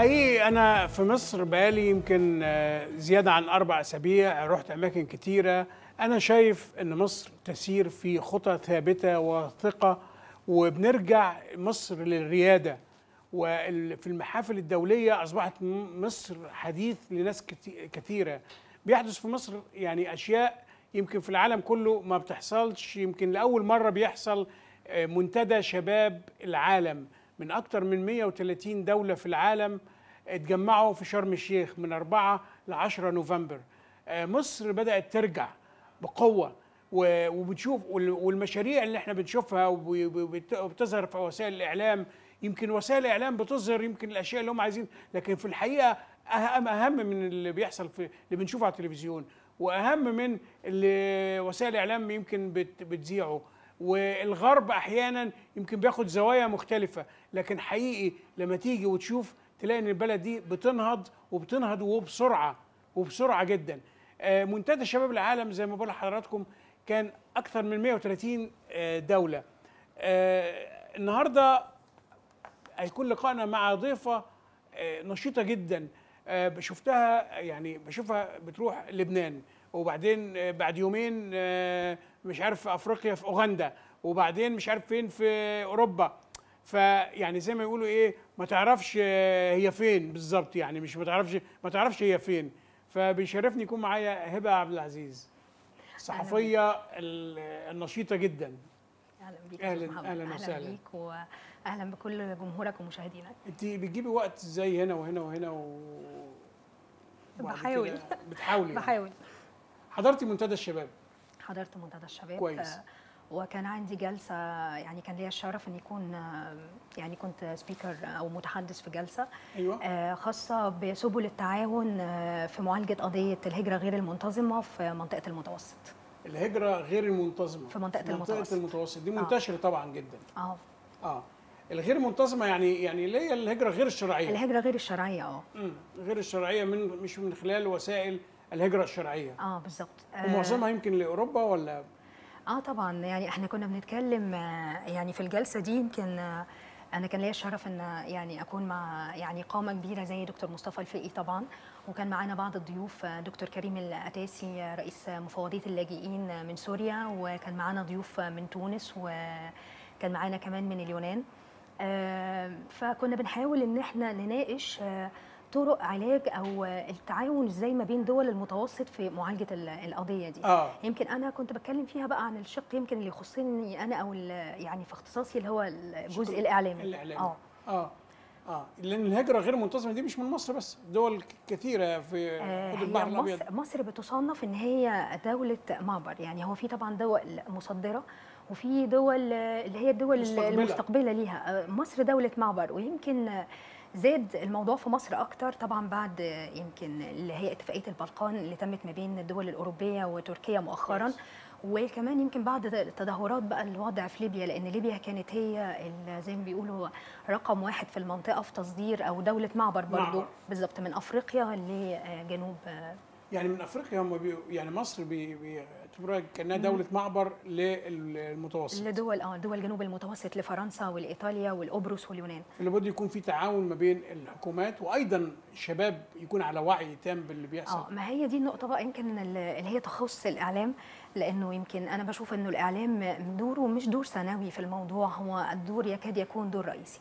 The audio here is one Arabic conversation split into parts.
حقيقي أنا في مصر بقالي يمكن آه، زيادة عن أربع أسابيع رحت أماكن كتيرة. أنا شايف إن مصر تسير في خطى ثابتة وثقة وبنرجع مصر للريادة. وفي المحافل الدولية أصبحت مصر حديث لناس كثيرة بيحدث في مصر يعني أشياء يمكن في العالم كله ما بتحصلش يمكن لأول مرة بيحصل آه، منتدى شباب العالم. من أكثر من 130 دولة في العالم اتجمعوا في شرم الشيخ من 4 ل 10 نوفمبر. آه، مصر بدأت ترجع بقوة وبتشوف وال- والمشاريع اللي إحنا بنشوفها وب- وبت- وبتظهر في وسائل الإعلام. يمكن وسائل الإعلام بتظهر يمكن الأشياء اللي هم عايزين لكن في الحقيقة أهم أهم من اللي بيحصل في اللي بنشوفه على التلفزيون وأهم من اللي وسائل الإعلام يمكن بت- بتذيعه. والغرب أحيانا يمكن بياخد زوايا مختلفة لكن حقيقي لما تيجي وتشوف تلاقي إن البلد دي بتنهض وبتنهض وبسرعة وبسرعة جدا. آه، منتدى شباب العالم زي ما بقول لحضراتكم كان أكثر من 130 آه، دولة. آه، النهارده هيكون لقائنا مع ضيفة نشيطة جدا. شفتها يعني بشوفها بتروح لبنان. وبعدين آه، بعد يومين آه، مش عارف في أفريقيا في أوغندا وبعدين مش عارف فين في أوروبا فيعني زي ما يقولوا إيه ما تعرفش آه، هي فين بالظبط يعني مش ما تعرفش ما تعرفش هي فين فبيشرفني يكون معايا هبة عبد العزيز الصحفية ال- النشيطة جدا أهلا بيك محمد. أهلاً وسهلاً. أهلا بيك واهلا بكل جمهورك ومشاهدينك انت بتجيبي وقت إزاي هنا وهنا وهنا و... بحاول. بتحاولي يعني. بحاول حضرتي منتدى الشباب. حضرت منتدى الشباب. كويس. آه، وكان عندي جلسة يعني كان ليا الشرف إن يكون آه، يعني كنت سبيكر أو متحدث في جلسة. أيوه. آه، خاصة بسبل التعاون آه، في معالجة قضية الهجرة غير المنتظمة في منطقة المتوسط. الهجرة غير المنتظمة. في منطقة منطقة المتوسط. المتوسط. دي آه. منتشرة طبعا جدا. آه. آه. الغير منتظمة يعني يعني اللي هي الهجرة غير الشرعية. الهجرة غير الشرعية آه. غير الشرعية من مش من خلال وسائل الهجرة الشرعية. آه بالظبط. آه، ومعظمها يمكن لأوروبا ولا؟ آه طبعا. يعني إحنا كنا بنتكلم آه، يعني في الجلسة دي يمكن آه، أنا كان ليا الشرف إن يعني أكون مع يعني قامة كبيرة زي دكتور مصطفى الفقي طبعا. وكان معانا بعض الضيوف دكتور كريم الأتاسي رئيس مفوضية اللاجئين من سوريا. وكان معانا ضيوف من تونس. وكان معانا كمان من اليونان. فكنا بنحاول إن إحنا نناقش طرق علاج أو آه، التعاون إزاي ما بين دول المتوسط في معالجة ال- القضية دي؟ آه. يمكن أنا كنت بتكلم فيها بقى عن الشق يمكن اللي يخصني أنا أو يعني في اختصاصي اللي هو الجزء الإعلامي. الإعلامي. آه. آه. آه. لأن الهجرة غير المنتظمه دي مش من مصر بس دول كثيرة في آه، حدود البحر الأبيض. مصر, مصر بتصنف إن هي دولة معبر. يعني هو في طبعا دول مصدرة وفي دول آه، اللي هي الدول مستقبلة. المستقبلة ليها. آه، مصر دولة معبر ويمكن آه، زاد الموضوع في مصر أكتر طبعا بعد يمكن اللي هي اتفاقية البلقان اللي تمت ما بين الدول الأوروبية وتركيا مؤخرا. وكمان يمكن بعد تدهورات بقى الوضع في ليبيا لأن ليبيا كانت هي زي ما بيقولوا رقم واحد في المنطقة في تصدير أو دولة معبر برضو. بالظبط من أفريقيا لجنوب يعني من أفريقيا هم بي يعني مصر بي- بيعتبروها كأنها دولة معبر للمتوسط. لدول آه دول جنوب المتوسط لفرنسا والايطاليا والقبرص واليونان. لابد يكون في تعاون ما بين الحكومات وأيضا الشباب يكون على وعي تام باللي بيحصل. آه ما هي دي النقطة بقى يمكن اللي هي تخص الإعلام لأنه يمكن أنا بشوف إنه الإعلام دوره مش دور ثانوي في الموضوع هو الدور يكاد يكون دور رئيسي.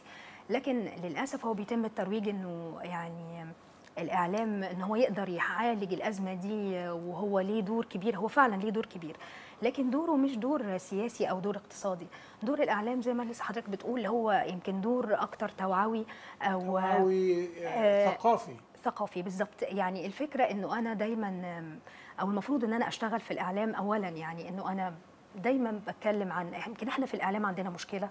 لكن للأسف هو بيتم الترويج إنه يعني الإعلام إن هو يقدر يعالج الأزمة دي وهو ليه دور كبير هو فعلا ليه دور كبير. لكن دوره مش دور سياسي أو دور اقتصادي. دور الإعلام زي ما لسه حضرتك بتقول هو يمكن دور أكتر توعوي أو توعوي آه، ثقافي. ثقافي بالظبط. يعني الفكرة إنه أنا دايما أو المفروض إن أنا أشتغل في الإعلام اولا يعني إنه أنا دايما بتكلم عن يمكن إحنا في الإعلام عندنا مشكلة.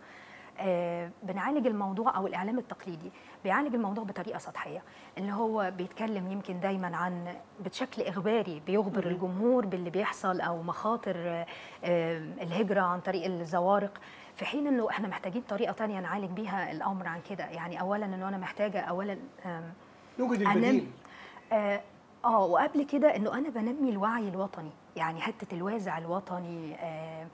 بنعالج الموضوع أو الإعلام التقليدي بيعالج الموضوع بطريقة سطحية اللي هو بيتكلم يمكن دايما عن بشكل اخباري بيخبر. الجمهور باللي بيحصل أو مخاطر آه، آه، الهجرة عن طريق الزوارق. في حين إنه إحنا محتاجين طريقة تانية نعالج بيها الأمر عن كده يعني اولا إنه أنا محتاجة اولا نوجد البديل. آه آه، وقبل كده إنه أنا بنمي الوعي الوطني يعني حتة الوازع الوطني آه آه،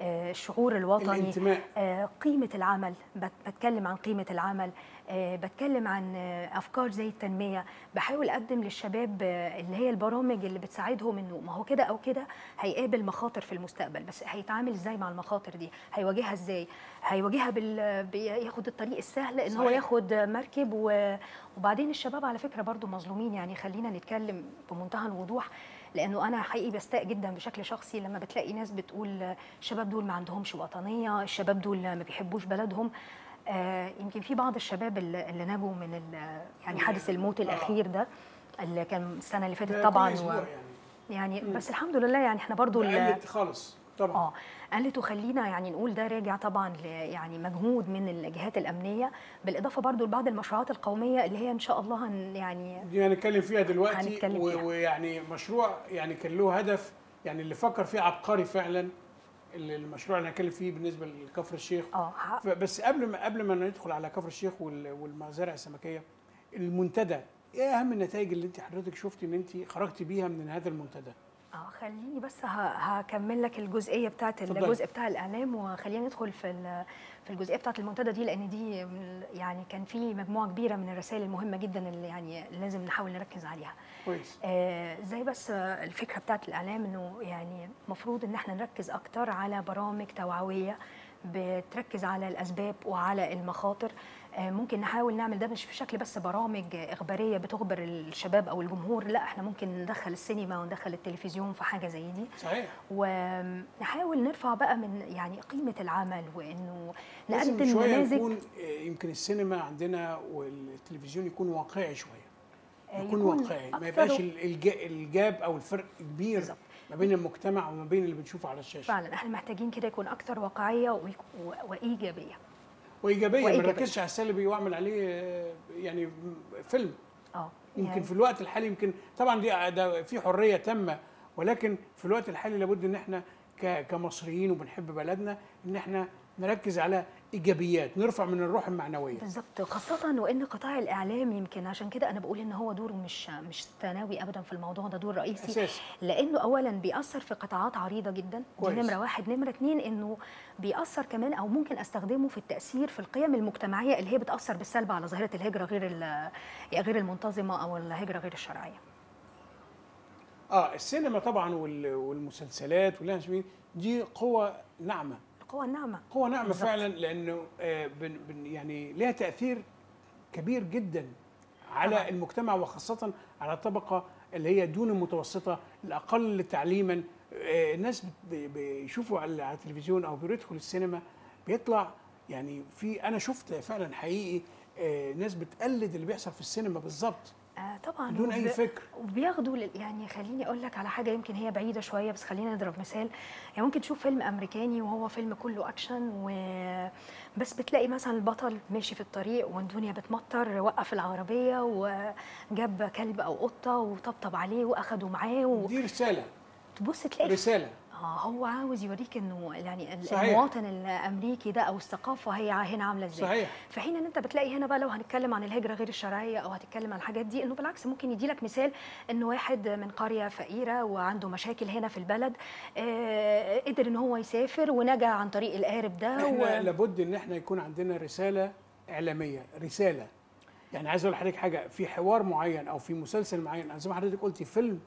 الشعور الوطني الانتماء. آه، قيمة العمل. بت- بتكلم عن قيمة العمل. آه، بتكلم عن آه، أفكار زي التنمية. بحاول أقدم للشباب آه، اللي هي البرامج اللي بتساعدهم إنه ما هو كده أو كده هيقابل مخاطر في المستقبل. بس هيتعامل إزاي مع المخاطر دي؟ هيواجهها إزاي؟ هيواجهها بال بياخد الطريق السهل إن هو. ياخد مركب و- وبعدين الشباب على فكرة برضو مظلومين. يعني خلينا نتكلم بمنتهى الوضوح. لأنه أنا حقيقي بستاء جدا بشكل شخصي لما بتلاقي ناس بتقول الشباب دول ما عندهمش وطنية الشباب دول ما بيحبوش بلدهم. آه يمكن في بعض الشباب اللي نجوا من يعني حادث الموت آه. الأخير ده اللي كان السنة اللي فاتت طبعا و يعني. يعني بس الحمد لله يعني إحنا برضو خالص. طبعا. آه. قالت وخلينا يعني نقول ده راجع طبعا يعني مجهود من الجهات الأمنية بالإضافة برضو لبعض المشروعات القومية اللي هي إن شاء الله هن يعني دي هنتكلم فيها دلوقتي هنتكلم فيها. ويعني مشروع يعني كان له هدف يعني اللي فكر فيه عبقري فعلا المشروع اللي هنتكلم فيه بالنسبة لكفر الشيخ. آه بس قبل ما قبل ما ندخل على كفر الشيخ وال- والمزارع السمكية المنتدى إيه أهم النتائج اللي أنت حضرتك شفتي إن أنت خرجتي بيها من هذا المنتدى؟ آه خليني بس هكمل لك الجزئية بتاعت. الجزء بتاع الإعلام وخلينا ندخل في في الجزئية بتاعت المنتدى دي لأن دي يعني كان في مجموعة كبيرة من الرسائل المهمة جدا اللي يعني لازم نحاول نركز عليها. كويس. آه، زي بس الفكرة بتاعت الإعلام إنه يعني المفروض إن إحنا نركز أكتر على برامج توعوية بتركز على الأسباب وعلى المخاطر. ممكن نحاول نعمل ده مش بشكل بس برامج إخبارية بتخبر الشباب أو الجمهور. لا إحنا ممكن ندخل السينما وندخل التلفزيون في حاجة زي دي. صحيح. ونحاول نرفع بقى من يعني قيمة العمل وإنه نقدم نماذج. يكون آه، يمكن السينما عندنا والتلفزيون يكون واقعي شوية. آه، يكون يكون واقعي ما يبقاش ال- الج- الجاب أو الفرق كبير بالظبط. ما بين المجتمع وما بين اللي بنشوفه على الشاشة. فعلا إحنا محتاجين كده يكون أكتر واقعية وإيجابية. وإيجابية ما. نركزش على السلبي واعمل عليه يعني فيلم آه يمكن يعني في الوقت الحالي يمكن طبعا دي ده في حرية تامة ولكن في الوقت الحالي لابد إن إحنا كمصريين وبنحب بلدنا إن إحنا نركز على إيجابيات نرفع من الروح المعنوية. بالظبط خاصة وإن قطاع الإعلام يمكن عشان كده أنا بقول إن هو دوره مش مش ثانوي أبدا في الموضوع ده دور رئيسي. أساسي. لأنه أولا بيأثر في قطاعات عريضة جدا. دي كويس. نمرة واحد. نمرة اتنين إنه بيأثر كمان أو ممكن أستخدمه في التأثير في القيم المجتمعية اللي هي بتأثر بالسلب على ظاهرة الهجرة غير غير المنتظمة أو الهجرة غير الشرعية. آه السينما طبعا وال- والمسلسلات واللي دي قوة ناعمة. القوة الناعمة قوه ناعمه بالظبط. فعلا لأنه آه بن بن يعني لها تأثير كبير جدا على طبعاً. المجتمع وخاصة على الطبقه اللي هي دون المتوسطه الأقل تعليما آه الناس بيشوفوا على التلفزيون أو بيدخل السينما بيطلع يعني في أنا شفت فعلا حقيقي آه ناس بتقلد اللي بيحصل في السينما بالظبط آه طبعا. بدون أي فكر. وبياخدوا يعني خليني أقول لك على حاجة يمكن هي بعيدة شوية بس خلينا نضرب مثال. يعني ممكن تشوف فيلم أمريكاني وهو فيلم كله أكشن و بس بتلاقي مثلا البطل ماشي في الطريق والدنيا بتمطر وقف العربية وجاب كلب أو قطة وطبطب عليه وأخده معاه دي رسالة. وتبص تلاقي رسالة. هو عاوز يوريك إنه يعني صحيح. المواطن الأمريكي ده أو الثقافة هي هنا عاملة إزاي. صحيح. في حين إن أنت بتلاقي هنا بقى لو هنتكلم عن الهجرة غير الشرعية أو هتتكلم عن الحاجات دي إنه بالعكس ممكن يدي لك مثال إنه واحد من قرية فقيرة وعنده مشاكل هنا في البلد آه قدر إن هو يسافر ونجا عن طريق القارب ده إحنا و... لابد إن إحنا يكون عندنا رسالة إعلامية رسالة. يعني عايز أقول لحضرتك حاجة في حوار معين أو في مسلسل معين زي ما حضرتك قلتي فيلم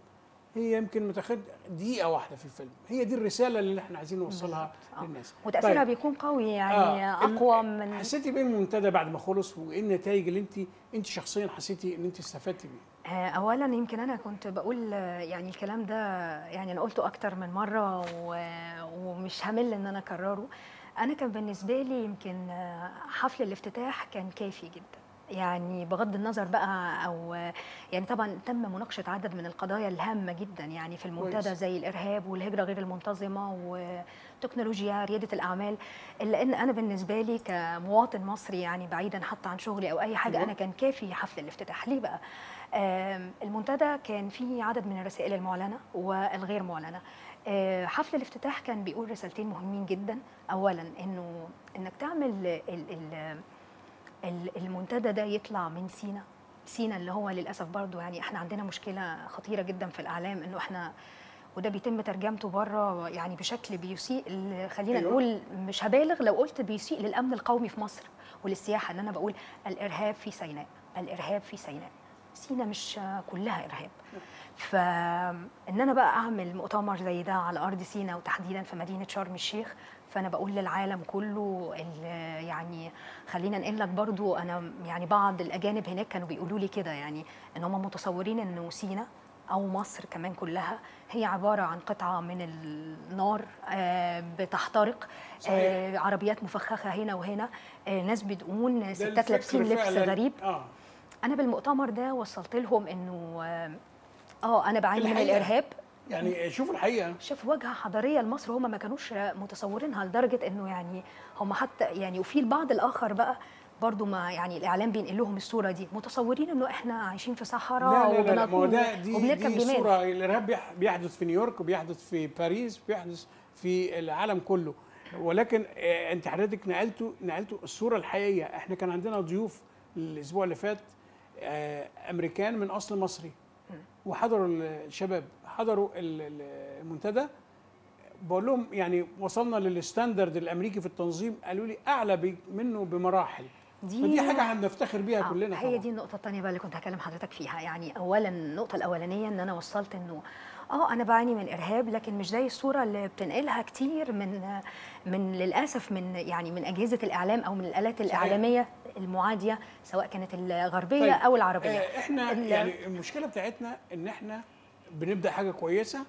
هي يمكن متاخد دقيقة واحدة في الفيلم. هي دي الرسالة اللي إحنا عايزين نوصلها. آه. للناس. وتأثيرها طيب. بيكون قوي يعني آه، أقوى من حسيتي بإيه من المنتدى بعد ما خلص؟ وإيه النتائج اللي انت انت شخصيا حسيتي إن انت استفدتي بيه؟ آه، اولا يمكن أنا كنت بقول آه، يعني الكلام ده يعني أنا قلته أكتر من مرة و- ومش همل إن أنا أكرره. أنا كان بالنسبة لي يمكن آه، حفل الافتتاح كان كافي جدا. يعني بغض النظر بقى أو يعني طبعا تم مناقشة عدد من القضايا الهامة جدا يعني في المنتدى. زي الإرهاب والهجرة غير المنتظمة وتكنولوجيا رياده الأعمال. الا ان أنا بالنسبة لي كمواطن مصري يعني بعيدا حتى عن شغلي أو أي حاجة أيوة. أنا كان كافي حفل الافتتاح. ليه بقى؟ المنتدى كان فيه عدد من الرسائل المعلنة والغير معلنة. آه، حفل الافتتاح كان بيقول رسالتين مهمين جدا. اولا إنه إنك تعمل ال ال- المنتدى ده يطلع من سينا. سينا اللي هو للأسف برضو يعني إحنا عندنا مشكلة خطيرة جدا في الإعلام إنه إحنا وده بيتم ترجمته بره يعني بشكل بيسيء خلينا أيوة. نقول مش هبالغ لو قلت بيسيء للأمن القومي في مصر وللسياحة إن أنا بقول الإرهاب في سيناء الإرهاب في سيناء. سيناء مش كلها إرهاب. فان أنا بقى أعمل مؤتمر زي ده على أرض سيناء وتحديدا في مدينة شرم الشيخ فأنا بقول للعالم كله يعني خلينا نقول لك برضو أنا يعني بعض الأجانب هناك كانوا بيقولوا لي كده يعني إن هم متصورين إنه سيناء أو مصر كمان كلها هي عبارة عن قطعة من النار آه، بتحترق صحيح. آه، عربيات مفخخة هنا وهنا آه، ناس بتقون ده ستات لابسين لبس. غريب آه أنا بالمؤتمر ده وصلت لهم إنه آه، آه أنا بعاني من. الإرهاب يعني شوفوا الحقيقة. شوف واجهه حضارية لمصر هم ما كانوش متصورينها لدرجة إنه يعني هم حتى يعني وفي البعض الآخر بقى برضو ما يعني الإعلام بينقل لهم الصورة دي. متصورين إنه إحنا عايشين في صحراء لا لا لا, ما ده دي وبنركب دي صورة الارهاب بيح- بيحدث في نيويورك وبيحدث في باريس بيحدث في العالم كله. ولكن آه، انت حضرتك نقلتوا نقلتوا الصورة الحقيقية. إحنا كان عندنا ضيوف الأسبوع اللي فات آه، أمريكان من أصل مصري. وحضروا الشباب. حضروا ال- ال- المنتدى بقول لهم يعني وصلنا للستاندرد الأمريكي في التنظيم قالوا لي أعلى منه بمراحل. دي- فدي حاجة إحنا بنفتخر بيها آه، كلنا هي دي النقطة الثانية بقى اللي كنت هكلم حضرتك فيها. يعني أولا النقطة الأولانية إن أنا وصلت إنه آه أنا بعاني من إرهاب لكن مش زي الصورة اللي بتنقلها كتير من من للأسف من يعني من أجهزة الإعلام أو من الآلات الإعلامية المعادية سواء كانت الغربية طيب، أو العربية. آه، إحنا يعني المشكلة بتاعتنا إن إحنا بنبدأ حاجة كويسة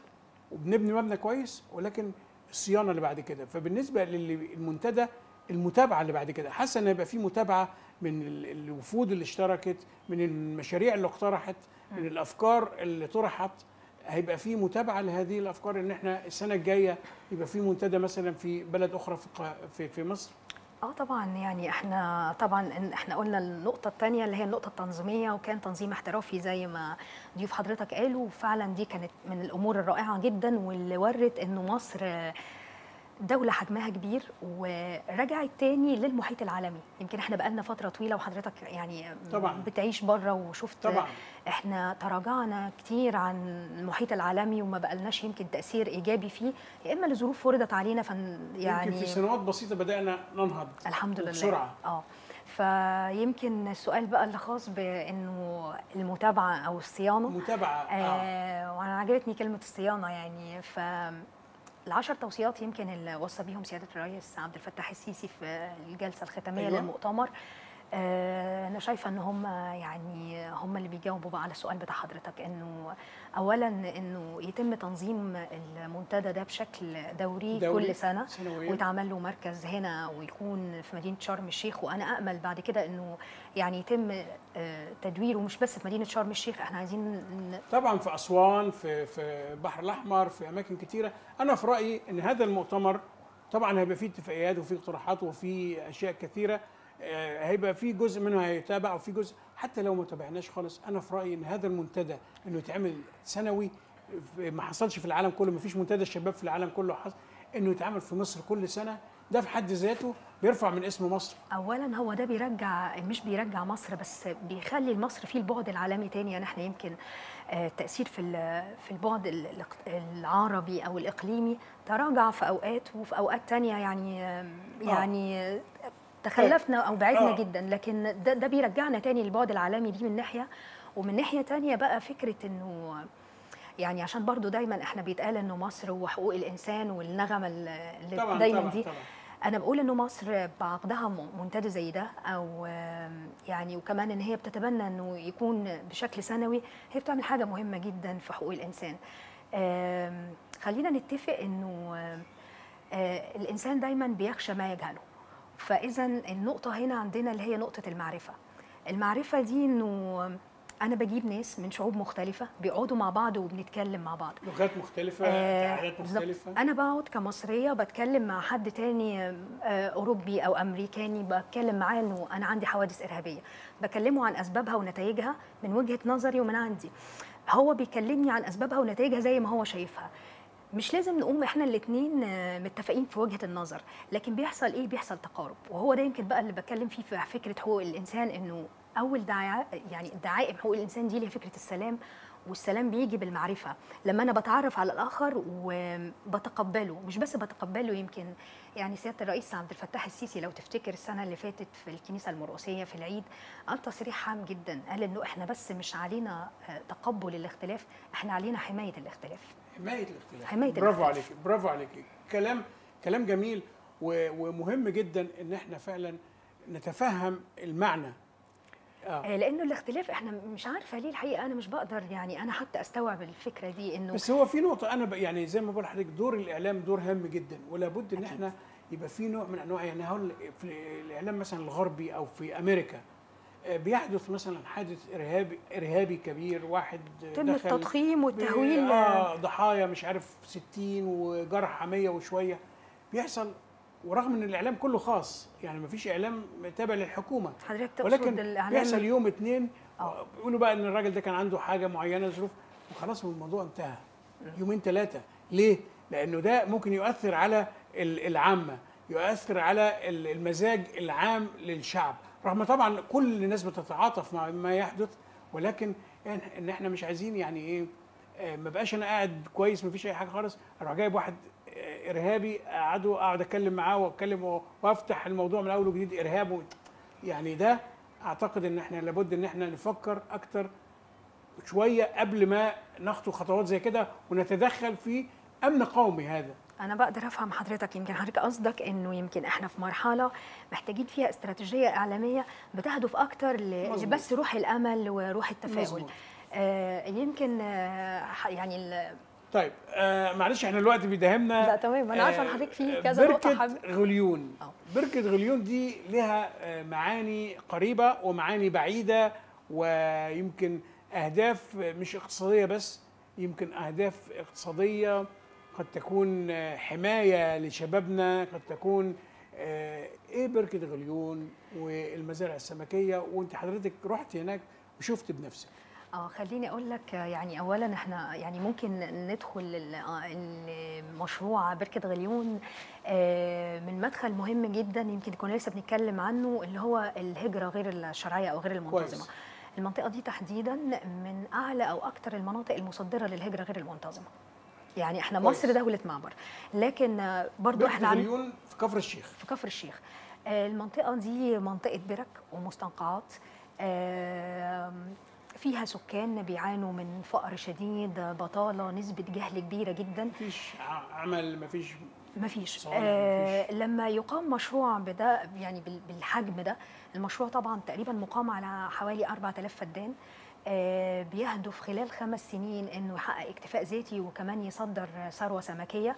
وبنبني مبنى كويس ولكن الصيانة اللي بعد كده. فبالنسبة للمنتدى المتابعة اللي بعد كده. حاسة إن يبقى في متابعة من ال- الوفود اللي اشتركت من المشاريع اللي اقترحت من الأفكار اللي طرحت. هيبقى في متابعة لهذه الأفكار إن إحنا السنة الجاية يبقى في منتدى مثلا في بلد أخرى في, في مصر؟ آه طبعا يعني إحنا طبعا إحنا قلنا النقطة الثانية اللي هي النقطة التنظيمية وكان تنظيم احترافي زي ما ضيوف حضرتك قالوا فعلا دي كانت من الأمور الرائعة جدا واللي ورت إنه مصر دولة حجمها كبير ورجعت تاني للمحيط العالمي يمكن إحنا بقالنا فترة طويلة وحضرتك يعني طبعاً. بتعيش بره وشفت طبعاً. إحنا تراجعنا كتير عن المحيط العالمي وما بقالناش يمكن تأثير إيجابي فيه يا إما لظروف فرضت علينا فن يعني يعني يمكن في سنوات بسيطة بدأنا ننهض الحمد لله بسرعة آه فيمكن السؤال بقى اللي خاص بإنه المتابعة أو الصيانة متابعه آه. آه وأنا عجبتني كلمة الصيانة يعني ف العشر توصيات يمكن اللي وصى بيهم سيادة الرئيس عبد الفتاح السيسي في الجلسة الختامية أيوة. للمؤتمر أنا شايفة إن هم يعني هم اللي بيجاوبوا بقى على السؤال بتاع حضرتك إنه اولا إنه يتم تنظيم المنتدى ده بشكل دوري, دوري، كل سنة. ويتعمل له مركز هنا ويكون في مدينة شرم الشيخ وأنا امل بعد كده إنه يعني يتم آه، تدويره مش بس في مدينة شرم الشيخ إحنا عايزين طبعا في أسوان في في البحر الأحمر في أماكن كتيرة أنا في رأيي إن هذا المؤتمر طبعا هيبقى فيه اتفاقيات وفيه اقتراحات وفيه أشياء كثيرة آه، هيبقى في جزء منه هيتابع وفي جزء حتى لو ما تابعناش خالص أنا في رأيي إن هذا المنتدى إنه يتعمل سنوي في- ما حصلش في العالم كله ما فيش منتدى الشباب في العالم كله حصل إنه يتعمل في مصر كل سنة. ده في حد ذاته بيرفع من اسم مصر. اولا هو ده بيرجع مش بيرجع مصر بس بيخلي مصر فيه البعد العالمي تاني. يعني إحنا يمكن آه، التاثير في ال- في البعد العربي أو الإقليمي تراجع في أوقات وفي أوقات تانية. يعني آه، يعني آه، تخلفنا أو بعدنا آه. جدا لكن ده, ده بيرجعنا تاني للبعد العالمي دي من ناحية. ومن ناحية تانية بقى فكرة إنه يعني عشان برضو دايما إحنا بيتقال إنه مصر وحقوق الإنسان والنغمة اللي طبعا دايما طبعا دي. طبعا. أنا بقول إنه مصر بعقدها منتدى زي ده أو يعني وكمان إن هي بتتبنى إنه يكون بشكل سنوي هي بتعمل حاجة مهمة جدا في حقوق الإنسان. خلينا نتفق إنه آه، الإنسان دايما بيخشى ما يجهله. فاذا النقطة هنا عندنا اللي هي نقطة المعرفة. المعرفة دي إنه أنا بجيب ناس من شعوب مختلفة بيقعدوا مع بعض وبنتكلم مع بعض. لغات مختلفة آه، عادات بالظبط. مختلفة؟ أنا بقعد كمصرية بتكلم مع حد تاني آه، أوروبي أو أمريكاني بتكلم معاه إنه أنا عندي حوادث إرهابية. بكلمه عن أسبابها ونتائجها من وجهة نظري ومن عندي. هو بيكلمني عن أسبابها ونتائجها زي ما هو شايفها. مش لازم نقوم إحنا الاثنين متفقين في وجهة النظر لكن بيحصل إيه؟ بيحصل تقارب. وهو ده يمكن بقى اللي بتكلم فيه في فكرة حقوق الإنسان إنه أول دعاء يعني دعائم حقوق الإنسان دي اللي هي فكرة السلام والسلام بيجي بالمعرفة. لما أنا بتعرف على الآخر وبتقبله مش بس بتقبله يمكن يعني سيادة الرئيس عبد الفتاح السيسي لو تفتكر السنة اللي فاتت في الكنيسة المرقسية في العيد قال تصريح هام جدا قال إنه إحنا بس مش علينا آه، تقبل الاختلاف إحنا علينا حماية الاختلاف. حماية الاختلاف. حماية برافو. عليك برافو عليك. كلام كلام جميل ومهم جدا إن إحنا فعلا نتفهم المعنى. آه. آه، لأنه الاختلاف إحنا مش عارفة ليه الحقيقة أنا مش بقدر يعني أنا حتى أستوعب الفكرة دي إنه بس هو في نقطة أنا ب- يعني زي ما بقول لحضرتك دور الإعلام دور هام جدا ولا بد إن إحنا يبقى في نوع من أنواع يعني هقول في الإعلام مثلا الغربي أو في أمريكا آه، بيحدث مثلا حادث إرهابي إرهابي كبير واحد دخل التضخيم والتهويل. آه ضحايا مش عارف 60 وجرح 100 وشوية. بيحصل ورغم إن الإعلام كله خاص يعني ما فيش إعلام تابع للحكومة. حضرتك تقصد ولكن الإعلام بيحصل يوم اتنين آه. بيقولوا بقى إن الراجل ده كان عنده حاجة معينة ظروف وخلاص الموضوع انتهى. يومين ثلاثة ليه؟ لأنه ده ممكن يؤثر على ال- العامة يؤثر على ال- المزاج العام للشعب. رغم طبعا كل الناس بتتعاطف مع ما يحدث ولكن ان إحنا مش عايزين يعني إيه آه، ما بقاش أنا قاعد كويس ما فيش أي حاجة خالص. أروح جايب واحد آه، إرهابي أقعده أقعد أتكلم معاه وأتكلم وأفتح الموضوع من اول وجديد إرهاب يعني ده أعتقد إن إحنا لابد إن إحنا نفكر أكتر شوية قبل ما نخطو خطوات زي كده ونتدخل في أمن قومي هذا. أنا بقدر أفهم حضرتك يمكن حضرتك قصدك إنه يمكن إحنا في مرحلة محتاجين فيها استراتيجية إعلامية بتهدف أكتر. لبس روح الأمل وروح التفاؤل. آه يمكن آه يعني ال- طيب آه معلش إحنا الوقت بيداهمنا لا تمام أنا عارفة إن حضرتك في آه، كذا نقطة بركة غليون آه. بركة غليون دي لها آه، معاني قريبة ومعاني بعيدة ويمكن أهداف مش اقتصادية بس يمكن أهداف اقتصادية قد تكون آه، حماية لشبابنا قد تكون آه، إيه بركة غليون والمزارع السمكية وأنت حضرتك رحت هناك وشفت بنفسك؟ آه خليني أقول لك آه، يعني اولا إحنا يعني ممكن ندخل ال- المشروع بركة غليون من مدخل مهم جدا يمكن كنا لسه بنتكلم عنه اللي هو الهجرة غير الشرعية أو غير المنتظمة. كويس. المنطقة دي تحديدا من أعلى أو أكثر المناطق المصدرة للهجرة غير المنتظمة. يعني إحنا كويس. مصر دولة معبر. لكن برضو إحنا عن- في كفر الشيخ. في كفر الشيخ. آه، المنطقة دي منطقة برك ومستنقعات. فيها سكان بيعانوا من فقر شديد بطالة نسبة جهل كبيرة جدا. مفيش عمل مفيش مفيش. آه. لما يقام مشروع بدا يعني بال- بالحجم ده المشروع طبعا تقريبا مقام على حوالي 4000 فدان. آه بيهدف خلال خمس سنين إنه يحقق اكتفاء ذاتي وكمان يصدر ثروة سمكية.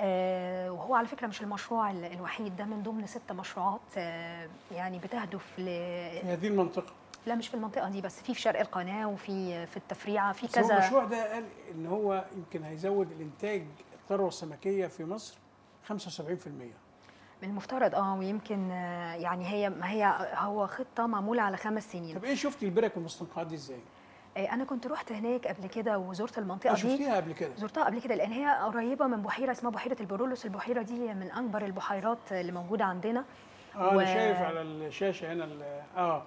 آه وهو على فكرة مش المشروع ال- الوحيد ده من ضمن ست مشروعات آه يعني بتهدف ل في هذه المنطقة. لا مش في المنطقة دي بس في في شرق القناة وفي في التفريعة في كذا. المشروع ده قال إن هو يمكن هيزود الإنتاج الثروه السمكيه في مصر 75% من المفترض آه ويمكن آه، يعني هي هي هو خطة معمولة على خمس سنين. طب إيه شفتي البرك والمستنقعات دي إزاي؟ آه، أنا كنت رحت هناك قبل كده وزرت المنطقة دي. شفتيها قبل كده؟ زرتها قبل كده لأن هي قريبة من بحيرة اسمها بحيرة البرولوس. البحيرة دي من أكبر البحيرات اللي موجودة عندنا. آه و- أنا شايف على الشاشة هنا ال- آه.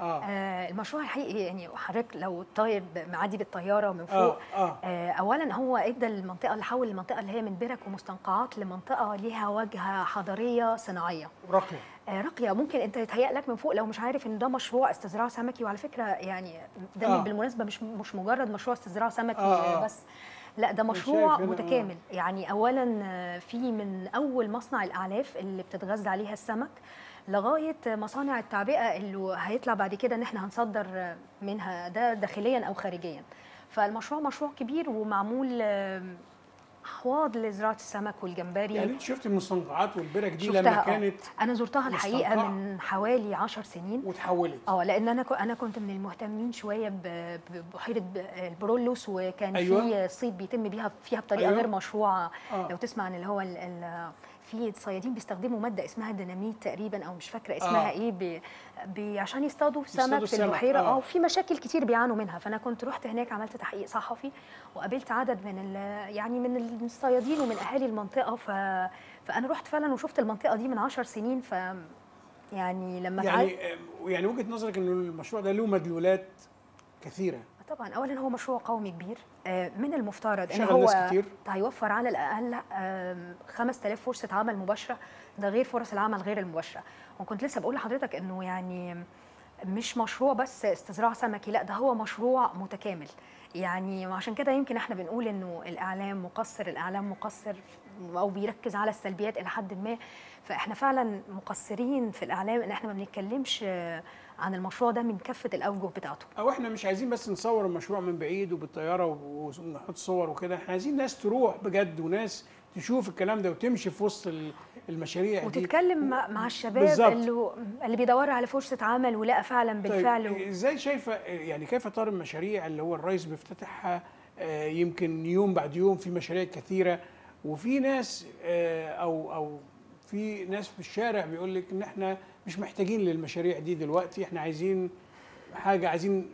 آه آه المشروع الحقيقي يعني حضرتك لو طاير معدي بالطيارة من آه فوق آه آه اولا هو إدى المنطقة اللي حول المنطقة اللي هي من برك ومستنقعات لمنطقة ليها واجهه حضارية صناعية راقيه آه، راقيه ممكن أنت يتهيأ لك من فوق لو مش عارف إن ده مشروع استزراع سمكي وعلى فكرة يعني ده آه. آه. بالمناسبة مش مش مجرد مشروع استزراع سمكي آه، آه آه. آه. بس لا ده مشروع آه. متكامل يعني اولا آه، في من أول مصنع الأعلاف اللي بتتغذى عليها السمك لغاية مصانع التعبئة اللي هيطلع بعد كده إن إحنا هنصدر منها ده داخليا أو خارجيا فالمشروع مشروع كبير ومعمول حواض لزراعة السمك والجمبري يعني أنت شفتي المستنقعات والبرك دي لما آه. كانت أنا زرتها الحقيقة. من حوالي عشر سنين وتحولت آه لأن أنا أنا كنت من المهتمين شوية ببحيره البرولوس وكان أيوة. في صيد بيتم بيها فيها بطريقة أيوة. غير مشروعة آه. لو تسمع عن اللي هو ال- ال- في صيادين بيستخدموا مادة اسمها ديناميت تقريبا أو مش فاكرة اسمها آه. إيه بي بي عشان يصطادوا سمك في البحيرة. آه. آه وفي مشاكل كتير بيعانوا منها. فأنا كنت رحت هناك عملت تحقيق صحفي وقابلت عدد من ال- يعني من الصيادين ومن أهالي المنطقة. ف فأنا رحت فعلا وشفت المنطقة دي من عشر سنين. ف يعني لما يعني آه، يعني وجهة نظرك ان المشروع ده له مدلولات كثيرة. طبعا. اولا هو مشروع قومي كبير. آه، من المفترض إن هو ناس كتير. هيوفر على الأقل آم، 5000 فرصة عمل مباشرة. ده غير فرص العمل غير المباشرة. وكنت لسه بقول لحضرتك إنه يعني مش مشروع بس استزراع سمكي لا ده هو مشروع متكامل. يعني عشان كده يمكن إحنا بنقول إنه الإعلام مقصر الإعلام مقصر أو بيركز على السلبيات إلى حد ما. فإحنا فعلا مقصرين في الإعلام إن إحنا ما بنتكلمش عن المشروع ده من كافة الأوجه بتاعته. أو إحنا مش عايزين بس نصور المشروع من بعيد وبالطيارة ونحط صور وكده. إحنا عايزين ناس تروح بجد وناس تشوف الكلام ده وتمشي في وسط ال- المشاريع دي. وتتكلم مع مع الشباب بالظبط. اللي اللي بيدوروا على فرصة عمل ولقى فعلا بالفعل طيب إزاي شايفه يعني كيف ترى المشاريع اللي هو الرئيس بيفتتحها؟ آه، يمكن يوم بعد يوم في مشاريع كثيرة. وفي ناس آه، أو أو في ناس في الشارع بيقول لك إن إحنا مش محتاجين للمشاريع دي دلوقتي. إحنا عايزين حاجة عايزين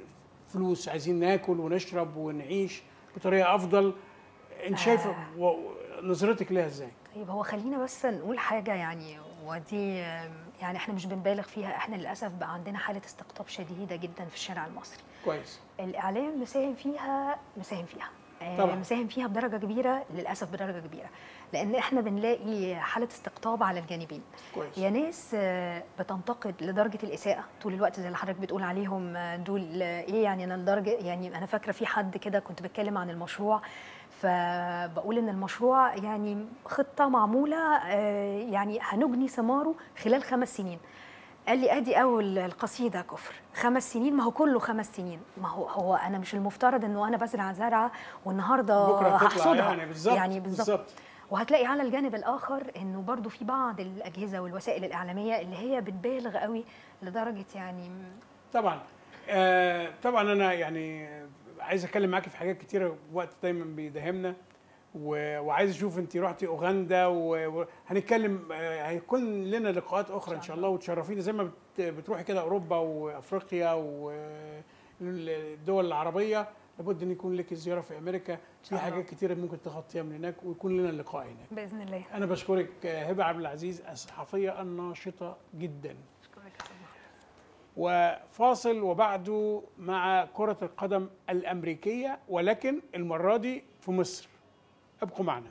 فلوس عايزين ناكل ونشرب ونعيش بطريقة أفضل. انت شايفه و- نظرتك لها إزاي؟ طيب هو خلينا بس نقول حاجة يعني ودي يعني إحنا مش بنبالغ فيها. إحنا للأسف بقى عندنا حالة استقطاب شديدة جدا في الشارع المصري. كويس. الإعلام مساهم فيها مساهم فيها. آه، طبعاً. مساهم فيها بدرجة كبيرة للأسف بدرجة كبيرة. لأن إحنا بنلاقي حالة استقطاب على الجانبين. كويس. يا ناس آه، بتنتقد لدرجة الإساءة طول الوقت زي اللي حضرتك بتقول عليهم آه، دول آه، إيه يعني أنا لدرجة يعني أنا فاكرة في حد كده كنت بتكلم عن المشروع. فبقول إن المشروع يعني خطة معمولة آه، يعني هنجني ثماره خلال خمس سنين. قال لي أدي أول القصيدة كفر. خمس سنين؟ ما هو كله خمس سنين. ما هو هو أنا مش المفترض إنه أنا بزرع زرعة والنهاردة هحصدها. يعني بالظبط يعني بالظبط وهتلاقي على الجانب الآخر إنه برضو في بعض الأجهزة والوسائل الإعلامية اللي هي بتبالغ قوي لدرجة يعني طبعا. آه طبعا أنا يعني عايز أتكلم معاكي في حاجات كتيرة وقت دايما بيداهمنا. وعايز أشوف انت رحتي أوغندا و- وهنتكلم آه، هيكون لنا لقاءات أخرى إن شاء الله. وتشرفينا زي ما بت- بتروحي كده أوروبا وأفريقيا والدول العربية لابد إن يكون لك زيارة في أمريكا. في. حاجات كتيرة ممكن تغطيها من هناك ويكون لنا لقاء هناك. بإذن الله. أنا بشكرك هبة عبد العزيز الصحفية الناشطة جدا. وفاصل وبعده مع كرة القدم الأمريكية ولكن المرة دي في مصر. ابقوا معنا.